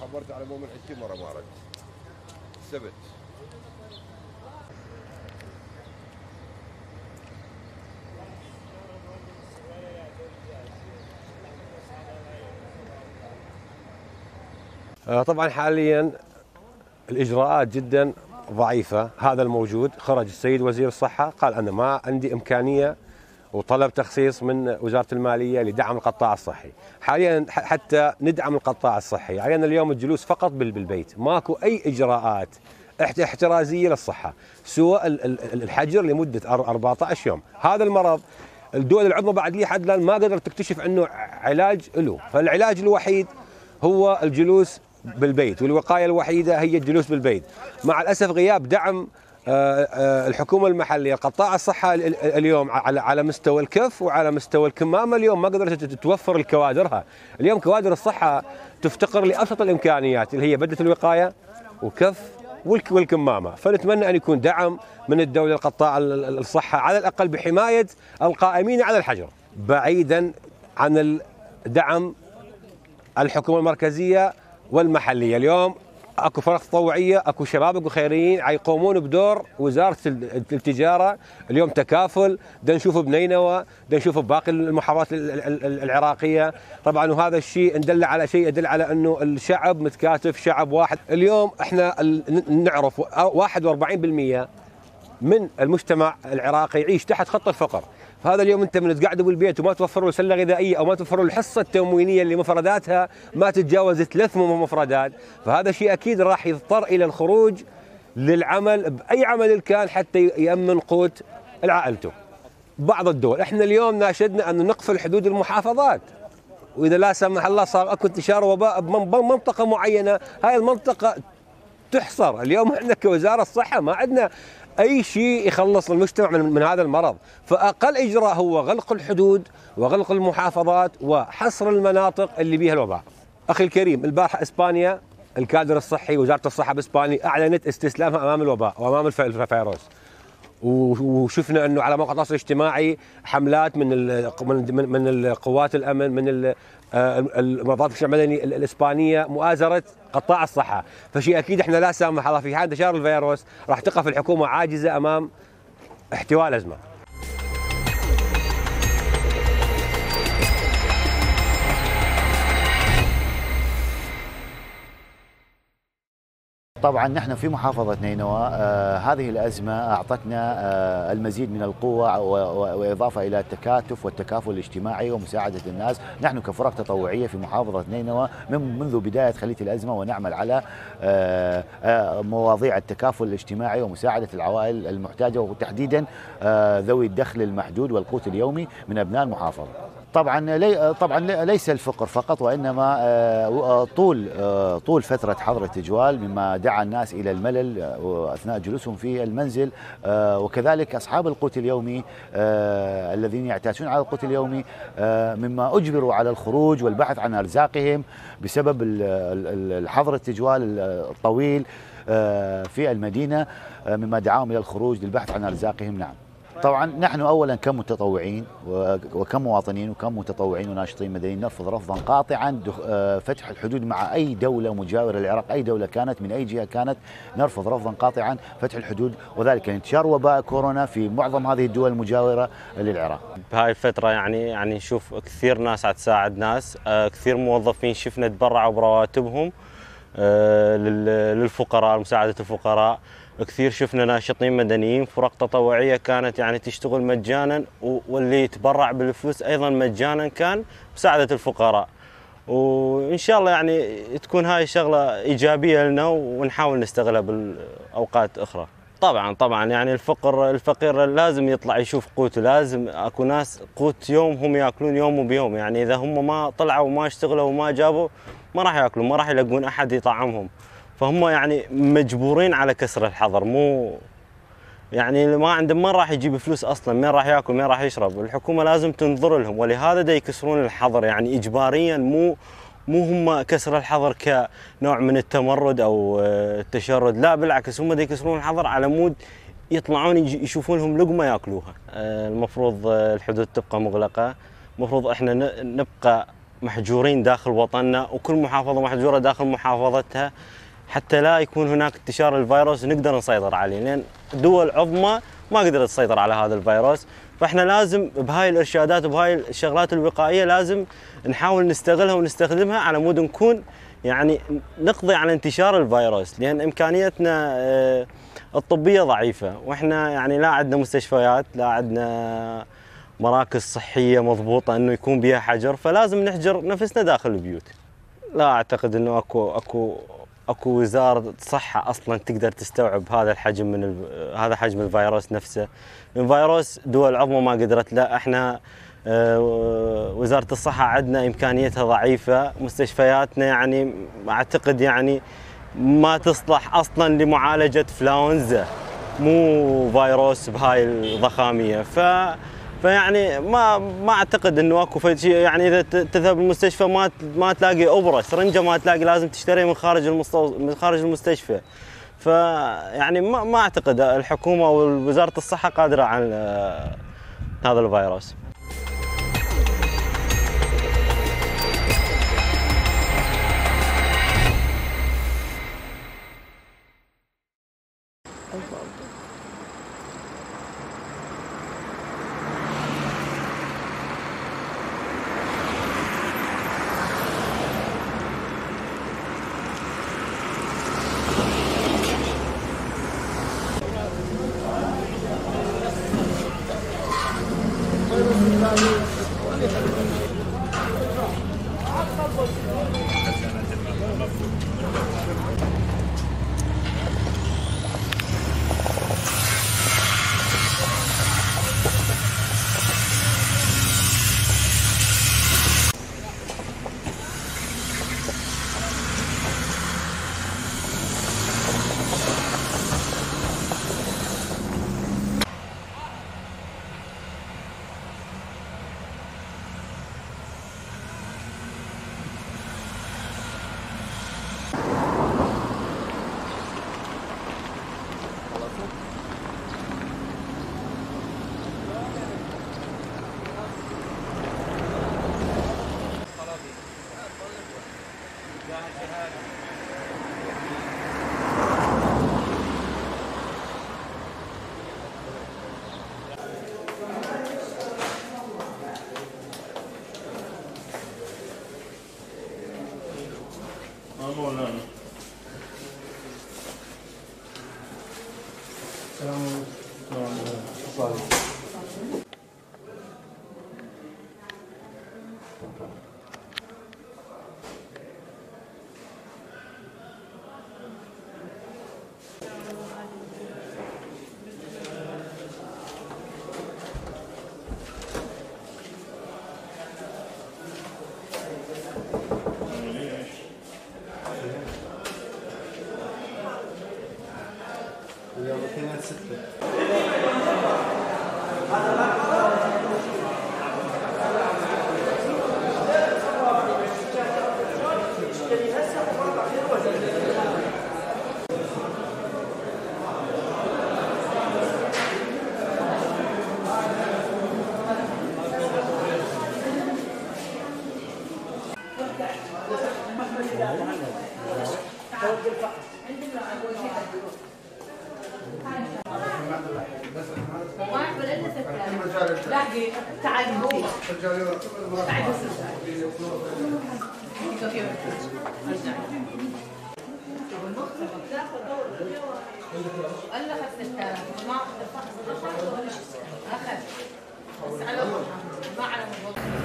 لا لو خبرت على مؤمن 20 مرة ما رد السبت آه، طبعا حاليا الإجراءات جدا ضعيفة. هذا الموجود. خرج السيد وزير الصحة قال أنا ما عندي إمكانية وطلب تخصيص من وزارة المالية لدعم القطاع الصحي. حاليا حتى ندعم القطاع الصحي. علينا اليوم الجلوس فقط بال- بالبيت. ماكو أي إجراءات احت- احترازية للصحة. سوى ال- ال- الحجر لمدة أر- 14 يوم. هذا المرض الدول العظمى بعد لي حد الان ما قدرت تكتشف عنه علاج له. فالعلاج الوحيد هو الجلوس بالبيت والوقاية الوحيدة هي الجلوس بالبيت. مع الأسف غياب دعم الحكومة المحلية قطاع الصحة ال- ال- اليوم على على مستوى الكف وعلى مستوى الكمامه اليوم ما قدرت توفر الكوادرها. اليوم كوادر الصحة تفتقر لأبسط الإمكانيات اللي هي بدله الوقاية وكف والك- والكمامة. فنتمنى أن يكون دعم من الدولة لقطاع ال- ال- الصحة على الأقل بحماية القائمين على الحجر بعيدا عن الدعم الحكومة المركزية والمحلية. اليوم اكو فرق تطوعية اكو شباب اكو خيريين يقومون بدور وزارة ال- التجارة. اليوم تكافل دا نشوفه بنينوى دا نشوفه بباقي المحافظات ال- ال- ال- العراقية. طبعا وهذا الشيء ندل على شيء يدل على إنه الشعب متكاتف شعب واحد. اليوم إحنا نعرف 41% من المجتمع العراقي يعيش تحت خط الفقر. فهذا اليوم انت من تقعدوا بالبيت وما توفر له سلة غذائية أو ما توفر له الحصة التموينية اللي مفرداتها ما تتجاوز ثلاث مفردات. فهذا شيء أكيد راح يضطر إلى الخروج للعمل بأي عمل كان حتى يأمن قوت عائلته. بعض الدول. إحنا اليوم ناشدنا أن نقفل حدود المحافظات. وإذا لا سمح الله صار أكو انتشار وباء بمنطقة معينة هاي المنطقة تحصر. اليوم إحنا كوزارة الصحة ما عندنا أي شيء يخلص المجتمع من, من هذا المرض. فأقل إجراء هو غلق الحدود وغلق المحافظات وحصر المناطق اللي بيها الوباء. أخي الكريم البارحة إسبانيا الكادر الصحي وزارة الصحة بإسبانيا أعلنت استسلامها أمام الوباء وأمام الف- الفيروس. وشفنا أنه على مواقع التواصل الاجتماعي حملات من من القوات الأمن من ال- آه، المدني ال- الإسبانية مؤازرة قطاع الصحة، فشيء أكيد إحنا لا سامح الله في حال انتشار الفيروس راح تقف الحكومة عاجزة أمام احتواء الأزمة. طبعا نحن في محافظة نينوى آه هذه الأزمة أعطتنا آه المزيد من القوة وإضافة إلى التكاتف والتكافل الاجتماعي ومساعدة الناس. نحن كفرق تطوعية في محافظة نينوى من منذ بداية خلية الأزمة ونعمل على آه مواضيع التكافل الاجتماعي ومساعدة العوائل المحتاجة وتحديدا ذوي الدخل المحدود والقوت اليومي من أبناء المحافظة. طبعا لي طبعا ليس الفقر فقط وإنما آه، طول آه، طول فترة حظر التجوال مما دعا الناس إلى الملل آه، اثناء جلوسهم في المنزل آه، وكذلك أصحاب القوت اليومي آه، الذين يعتاشون على القوت اليومي آه، مما أجبروا على الخروج والبحث عن أرزاقهم بسبب ال- ال- الحظر التجوال الطويل آه، في المدينة آه، مما دعاهم إلى الخروج للبحث عن أرزاقهم. نعم. طبعا نحن اولا كمتطوعين وكمواطنين وكمتطوعين وناشطين مدنيين نرفض رفضا قاطعا آه، فتح الحدود مع أي دولة مجاورة للعراق، أي دولة كانت من أي جهة كانت نرفض رفضا قاطعا فتح الحدود وذلك لانتشار وباء كورونا في معظم هذه الدول المجاورة للعراق. بهاي الفترة يعني يعني نشوف كثير ناس عم تساعد ناس آه، كثير موظفين شفنا تبرعوا برواتبهم آه، لل- للفقراء لمساعدة الفقراء كثير شفنا ناشطين مدنيين فرق تطوعية كانت يعني تشتغل مجانا واللي يتبرع بالفلوس أيضا مجانا كان مساعدة الفقراء. وإن شاء الله يعني تكون هاي شغلة إيجابية لنا ونحاول نستغلها بالأوقات أخرى طبعا طبعا يعني الفقر الفقير لازم يطلع يشوف قوته لازم أكو ناس قوت يوم هم يأكلون يوم بيوم يعني إذا هم ما طلعوا وما اشتغلوا وما جابوا ما راح يأكلوا ما راح يلاقون أحد يطعمهم. فهم يعني مجبورين على كسر الحظر مو يعني اللي ما عنده ما راح يجيب فلوس أصلا؟ مين راح يأكل؟ مين راح يشرب؟ الحكومة لازم تنظر لهم ولهذا دا يكسرون الحظر. يعني اجباريا مو مو هم كسر الحظر كنوع من التمرد أو آه، التشرد. لا بالعكس هم دا يكسرون الحظر على مود يطلعون يشوفون لهم لقمة يأكلوها. آه، المفروض آه، الحدود تبقى مغلقة. المفروض إحنا نبقى محجورين داخل وطننا وكل محافظة محجورة داخل محافظتها. حتى لا يكون هناك انتشار الفيروس ونقدر نسيطر عليه لأن دول عظمى ما قدرت تسيطر على هذا الفيروس. فإحنا لازم بهاي الإرشادات وبهاي الشغلات الوقائية لازم نحاول نستغلها ونستخدمها على مود نكون يعني نقضي على انتشار الفيروس لأن إمكانيتنا آه، الطبية ضعيفة. وإحنا يعني لا عندنا مستشفيات لا عندنا مراكز صحية مضبوطة إنه يكون بها حجر فلازم نحجر نفسنا داخل البيوت. لا أعتقد إنه أكو أكو اكو وزارة صحة أصلا تقدر تستوعب هذا الحجم من هذا حجم الفيروس نفسه. الفيروس دول عظمى ما قدرت لا إحنا آه، وزارة الصحة عندنا إمكانيتها ضعيفة مستشفياتنا يعني أعتقد يعني ما تصلح أصلا لمعالجة فلاونزا مو فيروس بهاي الضخامية. ف فيعني ما ما أعتقد إنه أكو شيء يعني إذا تذهب المستشفى ما ما تلاقي أبرة سرنجة ما تلاقي لازم تشتريها من خارج. من خارج المستشفى فيعني ما ما أعتقد الحكومة ووزاره الصحة قادرة على هذا الفيروس واحد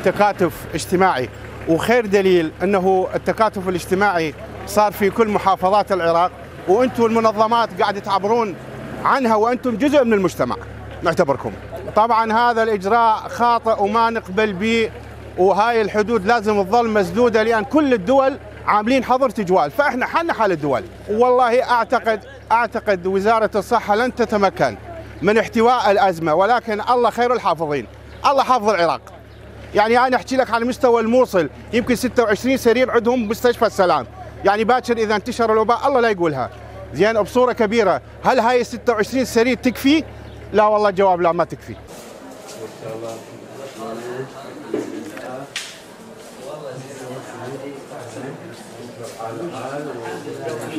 تكاتف اجتماعي. وخير دليل انه التكاتف الاجتماعي صار في كل محافظات العراق وأنتم المنظمات قاعد تعبرون عنها وأنتم جزء من المجتمع. نعتبركم. طبعا هذا الإجراء خاطئ وما نقبل به وهاي الحدود لازم تظل مسدودة لأن كل الدول عاملين حظر تجوال. فإحنا حلنا حال الدول. والله أعتقد أعتقد وزارة الصحة لن تتمكن من احتواء الأزمة ولكن الله خير الحافظين. الله حافظ العراق. يعني أنا أحكي لك على مستوى الموصل يمكن 26 سرير عندهم مستشفى السلام. يعني باكر إذا انتشر الوباء الله لا يقولها. زين بصورة كبيرة. هل هاي 26 سرير تكفي؟ لا والله الجواب لا ما تكفي.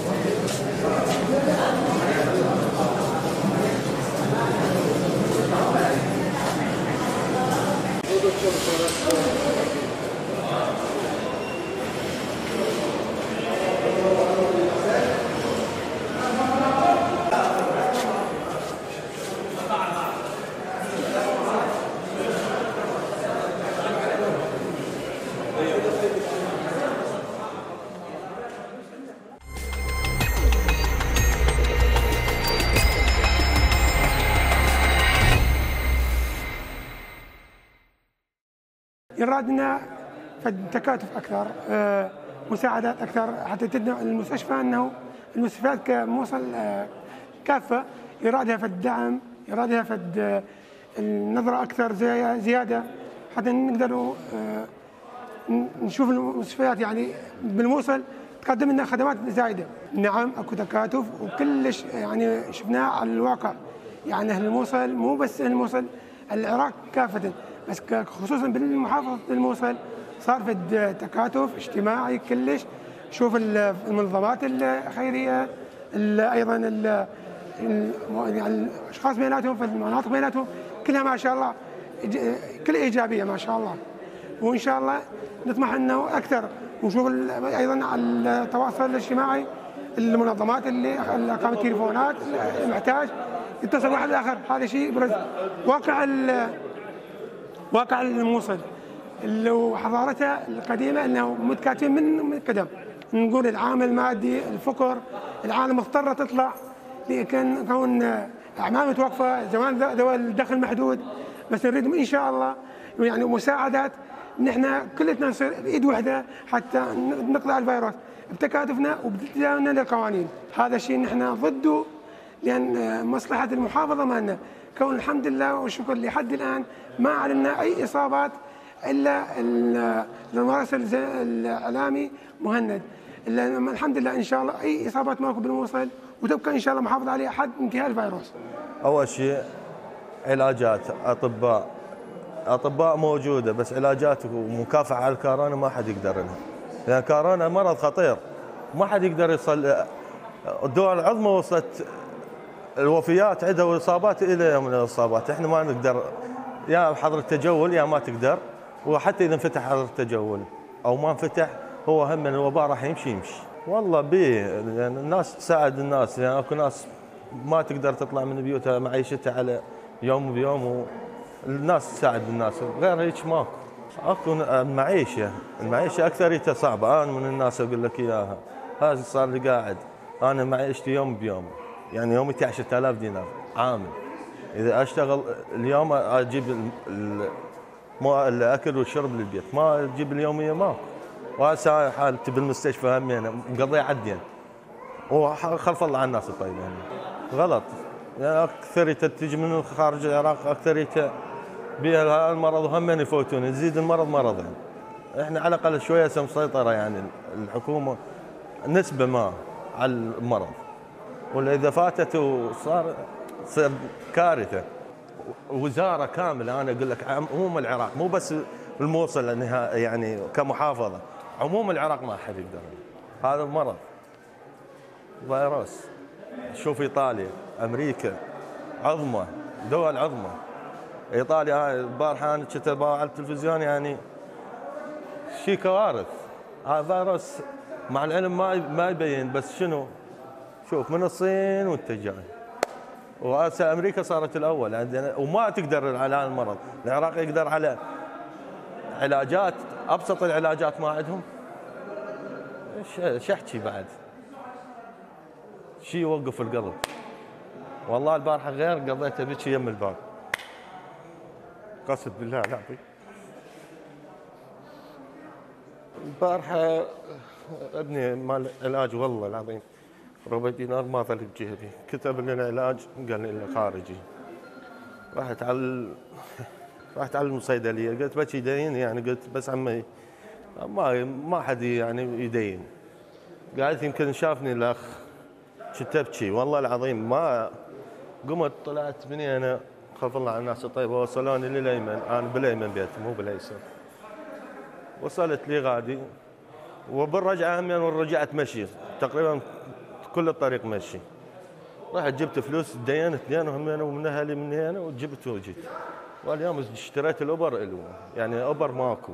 يوم يرادنا فد تكاتف أكثر آه، مساعدات أكثر حتى تدعم المستشفى أنه المستشفيات كموصل آه، كافة يرادها فد دعم يرادها آه، النظرة أكثر زي- زيادة حتى نقدروا آه، نشوف المستشفيات يعني بالموصل تقدم لنا خدمات زايدة. نعم أكو تكاتف وكلش يعني شفناه على الواقع. يعني أهل الموصل مو بس أهل الموصل العراق كافة. بس خصوصا بالمحافظة الموصل صار في تكاتف اجتماعي كلش. شوف ال- المنظمات الخيرية ال- أيضا يعني الأشخاص بيناتهم في المناطق بيناتهم كلها ما شاء الله كلها إيجابية ما شاء الله. وإن شاء الله نطمح إنه أكثر. ونشوف أيضا على التواصل الاجتماعي المنظمات اللي اللي قامت تليفونات المحتاج يتصل واحد الآخر هذا شيء واقع واقع الموصل حضارتها القديمة إنه متكاتفين من القدم نقول العامل المادي الفقر العالم مضطره تطلع. لكن كون اعمال متوقفة زمان ذو- ذوي الدخل محدود. بس نريد إن شاء الله يعني مساعدات. نحن كلنا نصير بإيد واحدة حتى نقضي على الفيروس. بتكاتفنا وبالتزامنا للقوانين. هذا الشيء نحن ضده لأن مصلحة المحافظة مالنا. كون الحمد لله والشكر لحد الآن ما علمنا أي إصابات إلا ال- المراسل الإعلامي مهند. الحمد لله إن شاء الله أي إصابات ماكو بالموصل وتبقى إن شاء الله محافظة عليها حد انتهاء الفيروس. أول شيء علاجات أطباء أطباء موجودة بس علاجات ومكافحه على الكورونا ما حد يقدر لها لأن كورونا مرض خطير ما حد يقدر يصل الدول العظمى وصلت الوفيات عندها والاصابات إلى من الاصابات. إحنا ما نقدر يا بحظر التجول يا ما تقدر. وحتى إذا انفتح حظر التجول أو ما انفتح هو هم الوباء راح يمشي يمشي. والله بيه لأن الناس تساعد الناس. يعني أكو ناس ما تقدر تطلع من بيوتها معيشتها على يوم بيوم و... الناس تساعد الناس. غير هيك ماكو. أكو المعيشة المعيشة أكثريتها صعبة. أنا من الناس أقول لك إياها. هذا صار لي قاعد. أنا معيشتي يوم بيوم. يعني يوميتي 10000 دينار عامل. إذا أشتغل اليوم أجيب الأكل والشرب للبيت ما أجيب اليومية ماكو. وهسه حالتي بالمستشفى همين مقضية عدين وخلف الله على الناس الطيبة يعني. غلط. يعني اكثريته تجي من خارج العراق اكثريته بها المرض وهم يفوتون يزيد المرض مرض يعني. إحنا على الأقل شوية مسيطره يعني الحكومة نسبة ما على المرض. ولا اذا فاتت وصار تصير كارثة. وزارة كاملة أنا أقول لك عموم العراق مو بس الموصل يعني كمحافظة عموم العراق ما حد يقدر. هذا مرض. فيروس. شوف إيطاليا أمريكا عظمى دول عظمى إيطاليا هاي البارحة أنا كنت على التلفزيون يعني شيء كوارث. هذا فيروس مع العلم ما ما يبين بس شنو؟ شوف من الصين وانت جاي وهسه أمريكا صارت الأول. عندنا وما تقدر على المرض. العراق يقدر على علاجات أبسط العلاجات ما عندهم. إيش احكي بعد. شيء يوقف القلب. والله البارحة غير قضيتها بكي يم الباب. قسم بالله العظيم. البارحة ابني مال علاج والله العظيم. ربع دينار ما ظل بجيبي. كتب لنا علاج قال لي خارجي. رحت على رحت على الصيدليه قلت بس يدين يعني قلت بس عمي ما ما حد يعني يدين. قالت يمكن شافني الأخ كنت ابكي والله العظيم ما قمت طلعت من هنا خاف الله على الناس. الطيبه وصلوني للأيمن. أنا بالأيمن بيتي مو بالأيسر. وصلت لي غادي. وبالرجعة يعني رجعت مشي. تقريبا كل الطريق مشي رحت جبت فلوس دينت اثنين وهم أنا ومن أهلي من هنا وجبت وجيت. واليوم اشتريت الأوبر ألو يعني أوبر ماكو.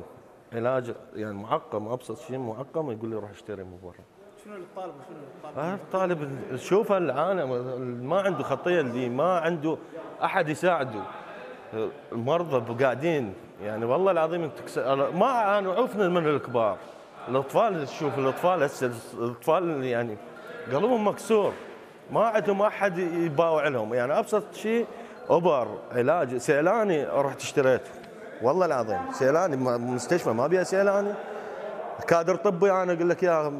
علاج يعني معقم أبسط شيء معقم يقول لي روح اشتري من برا شنو اللي طالب وشنو اللي طالب؟ آه، الطالب شوف العالم ما عنده خطية اللي ما عنده أحد يساعده. المرضى قاعدين. يعني والله العظيم ما أنا عفنا من الكبار. الأطفال شوف الأطفال هسه الأطفال يعني قلبهم مكسور. ما عندهم أحد يباوع لهم. يعني أبسط شيء أوبر علاج. سيلاني رحت اشتريته والله العظيم. سيلاني مستشفى ما بيها سيلاني. كادر طبي أنا أقول لك يا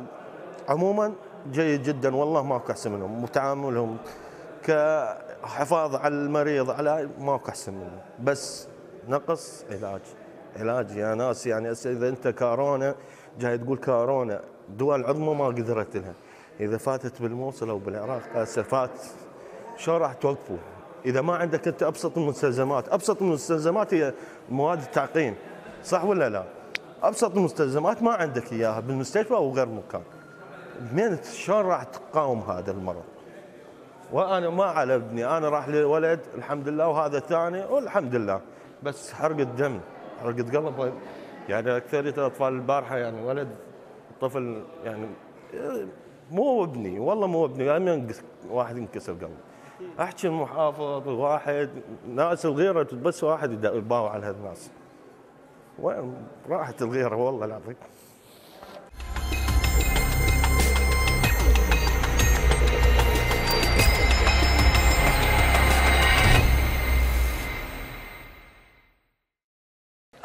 عموما جيد جدا. والله ماكو احسن منهم. وتعاملهم كحفاظ على المريض على ماكو احسن منهم. بس نقص علاج. علاج يا ناس. يعني إذا أنت كورونا جاي تقول كورونا دول عظمى ما قدرت لها إذا فاتت بالموصل أو بالعراق هسه فات شلون راح توقفوا؟ إذا ما عندك أنت أبسط المستلزمات، أبسط المستلزمات هي مواد التعقيم صح ولا لا؟ أبسط المستلزمات ما عندك إياها بالمستشفى أو غير مكان. من شلون راح تقاوم هذا المرض؟ وأنا ما على ابني أنا راح لولد الحمد لله وهذا الثاني والحمد لله بس حرقه دم حرقه قلب يعني اكثريه الاطفال البارحة يعني ولد طفل يعني مو ابني والله مو ابني يعني واحد ينكسر قلبه أحكي المحافظ واحد ناس الغيرة بس واحد يباوع على هالناس وين؟ راحت الغيرة والله العظيم.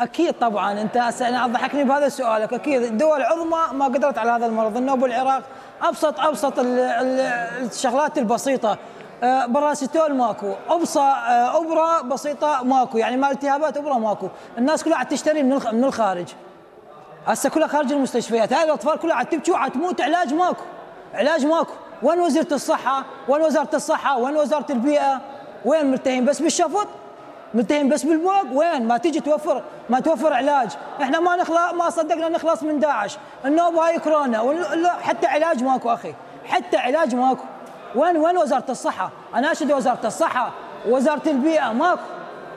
أكيد طبعا أنت أنا ضحكني بهذا سؤالك. أكيد الدول العظمى ما قدرت على هذا المرض. النوب العراق ابسط أبسط ال- ال- الشغلات البسيطة. آه، باراسيتامول ماكو. أبسط آه، أبرة بسيطة ماكو. يعني مال التهابات أبرة ماكو. الناس كلها عاد تشتري من من الخارج. هسه كلها خارج المستشفيات. هاي الأطفال كلها عاد تبكي وعاد تموت. علاج ماكو. علاج ماكو. وين وزيرة الصحة؟ وين وزارة الصحة؟ وين وزارة البيئة؟ وين ملتهين بس بالشفط ملتهين بس بالبوق؟ وين؟ ما تيجي توفر ما توفر علاج. إحنا ما نخلص ما صدقنا نخلص من داعش. النوب هاي كورونا. حتى علاج ماكو أخي. حتى علاج ماكو. وين وين وزارة الصحة؟ اناشد وزارة الصحة. وزارة البيئة ماكو.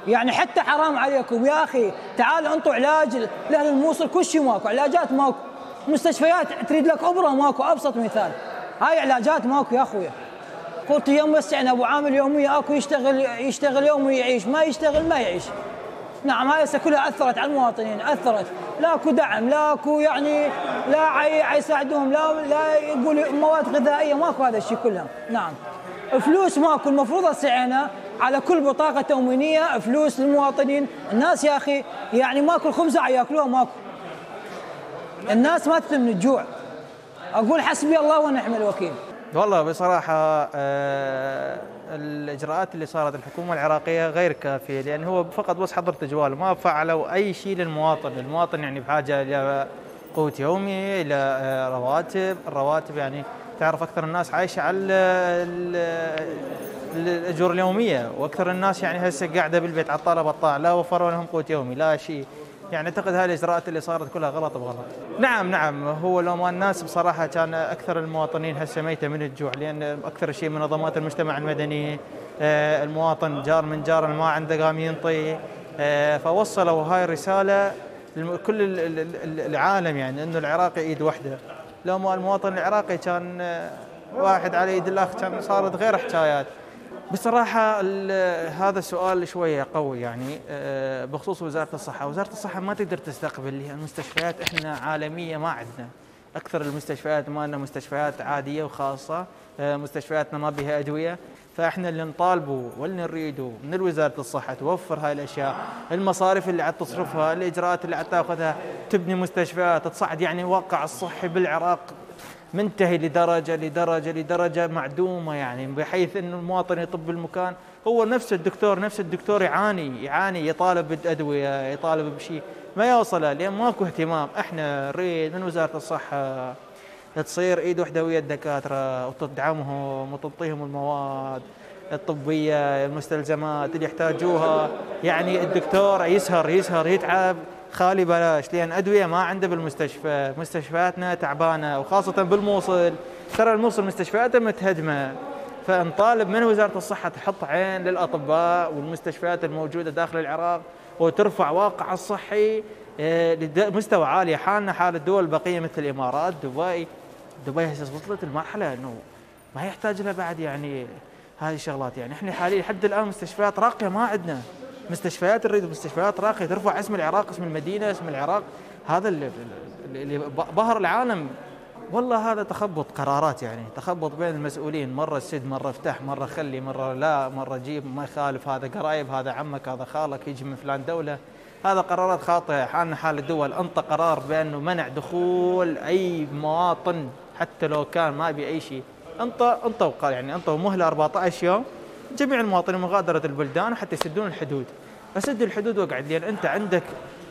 يعني حتى حرام عليكم. يا أخي تعالوا انطوا علاج لأهل الموصل. كل شيء ماكو. علاجات ماكو. مستشفيات تريد لك أبرة ماكو. أبسط مثال. هاي علاجات ماكو يا أخويا. قلت يوم بس يعني أبو عامل يوميه اكو يشتغل يشتغل يوم ويعيش ما يشتغل ما يعيش. نعم هاي كلها أثرت على المواطنين أثرت. لا اكو دعم لا اكو يعني لا عي- عيساعدوهم لا لا يقول مواد غذائية ماكو هذا الشيء كلها نعم. فلوس ماكو المفروض هسه على كل بطاقة تموينية فلوس للمواطنين. الناس يا أخي يعني ماكو الخبزه ياكلوها ماكو. الناس ماتت من الجوع. أقول حسبي الله ونعم الوكيل. والله بصراحة آه، الإجراءات اللي صارت الحكومة العراقية غير كافية لأن هو فقط بس حضرت جوال ما فعلوا أي شيء للمواطن. المواطن يعني بحاجة إلى قوت يومي إلى آه، رواتب. الرواتب يعني تعرف أكثر الناس عايشة على ال- ال- ال- الأجور اليومية وأكثر الناس يعني هسه قاعدة بالبيت على الطالب لا وفروا لهم قوت يومي لا شيء. يعني أعتقد هاي الإجراءات اللي صارت كلها غلط بغلط. نعم نعم هو لو ما الناس بصراحة كان أكثر المواطنين هسه ميتة من الجوع لأن أكثر شيء منظمات المجتمع المدني آه، المواطن جار من جار ما عنده قام ينطي آه، فوصلوا هاي الرسالة لكل ال- ال- ال- العالم يعني إنه العراقي ايد واحدة. لو ما المواطن العراقي كان آه، واحد على ايد الأخ كان صارت غير حكايات. بصراحة هذا السؤال شوية قوي يعني آه، بخصوص وزارة الصحة، وزارة الصحة ما تقدر تستقبل المستشفيات إحنا عالمية ما عندنا، أكثر المستشفيات ما لنا مستشفيات عادية وخاصة، آه، مستشفياتنا ما بها أدوية، فإحنا اللي نطالبه واللي نريده من وزارة الصحة توفر هاي الأشياء، المصاريف اللي عاد تصرفها، الإجراءات اللي عاد تاخذها، تبني مستشفيات، تصعد يعني الواقع الصحي بالعراق منتهي لدرجة لدرجة لدرجة معدومة يعني بحيث انه المواطن يطب المكان. هو نفس الدكتور نفس الدكتور يعاني يعاني يطالب بالأدوية يطالب بشيء ما يوصله لأن ماكو اهتمام. إحنا نريد من وزارة الصحة تصير إيد واحدة ويا الدكاتره وتدعمهم وتعطيهم المواد الطبية المستلزمات اللي يحتاجوها. يعني الدكتور يسهر يسهر يتعب. خالي بلاش لأن أدوية ما عنده بالمستشفى مستشفياتنا تعبانة وخاصة بالموصل. ترى الموصل مستشفياته متهدمه فنطالب من وزارة الصحة تحط عين للأطباء والمستشفيات الموجودة داخل العراق وترفع واقع الصحي آه، لمستوى عالي. حالنا حال الدول البقيه مثل الإمارات دبي. دبي هسه وصلت المرحله إنه ما يحتاج لها بعد يعني هذه الشغلات. يعني إحنا حاليا لحد الآن مستشفيات راقية ما عندنا. مستشفيات نريد مستشفيات راقية ترفع اسم العراق اسم المدينة اسم العراق. هذا اللي, بهر العالم. والله هذا تخبط قرارات يعني تخبط بين المسؤولين. مرة سد مرة افتح مرة خلي مرة لا مرة جيب ما يخالف. هذا قرايب هذا عمك هذا خالك يجي من فلان دولة. هذا قرارات خاطئة. حالنا حال الدول. أنطى قرار بأنه منع دخول أي مواطن حتى لو كان ما بي أي شيء. أنطى وقال يعني أنطى. مهلة 14 يوم. جميع المواطنين مغادرة البلدان حتى يسدون الحدود. أسد الحدود واقعد لأن أنت عندك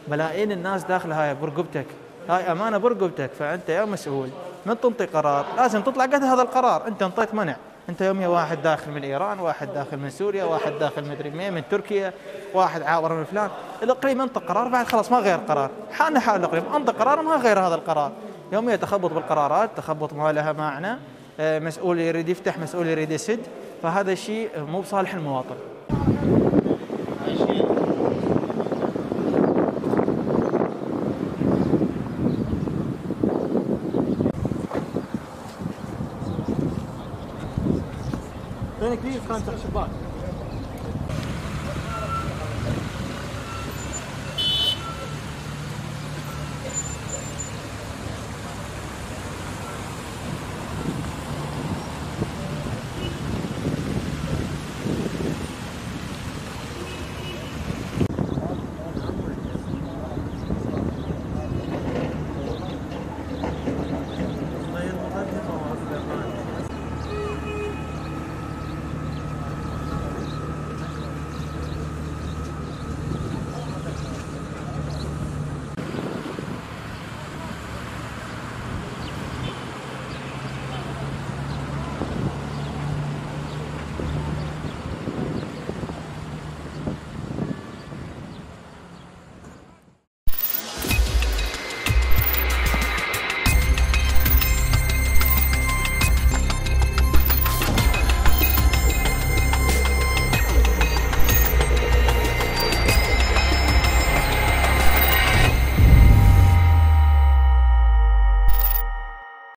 ملايين الناس داخلة هاي برقبتك هاي أمانة برقبتك فأنت يا مسؤول من تنطي قرار. لازم تطلع قد هذا القرار. أنت انطيت منع. أنت يوميا واحد داخل من إيران واحد داخل من سوريا واحد داخل مدري مين من تركيا واحد عابر من فلان. الاقليم انطى قرار بعد خلاص ما غير قرار. حالنا حال الاقليم انطى قرار ما غير هذا القرار. يوميا تخبط بالقرارات تخبط ما لها معنى. آه، مسؤول يريد يفتح مسؤول يريد يسد. فهذا الشيء مو بصالح المواطن. كان شباك